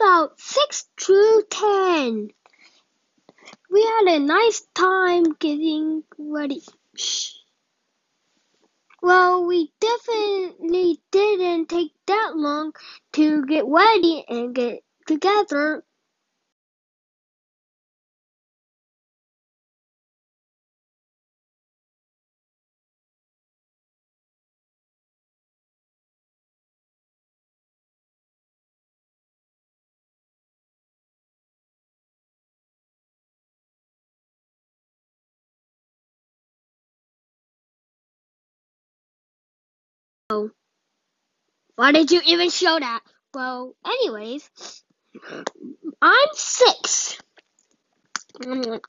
about 6 through 10. We had a nice time getting ready. Well, we definitely didn't take that long to get ready and get together. Why did you even show that? Well, anyways, I'm six, and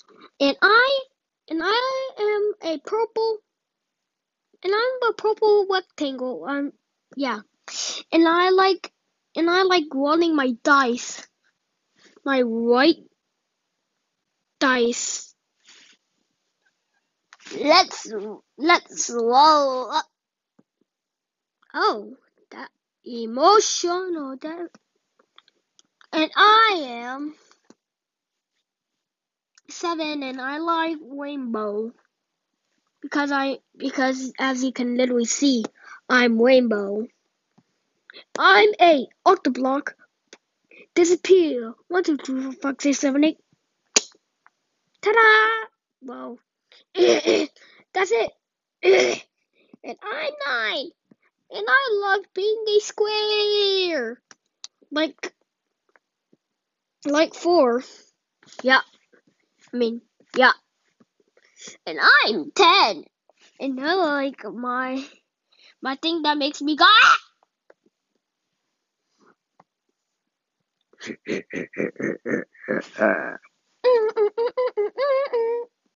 I and I am a purple, and I'm a purple rectangle. Um, yeah, and I like and I like rolling my dice, my white dice. Let's let's roll up. Oh, that emotional that and I am seven and I like rainbow because I because as you can literally see I'm rainbow. I'm eight. Off the block. Disappear. One, two, three, four, five, six, seven, eight. Ta-da! Well, that's it. and I'm nine. And I love being a square. Like, like four. Yeah. I mean, yeah. And I'm ten. And I like my, my thing that makes me go, ah!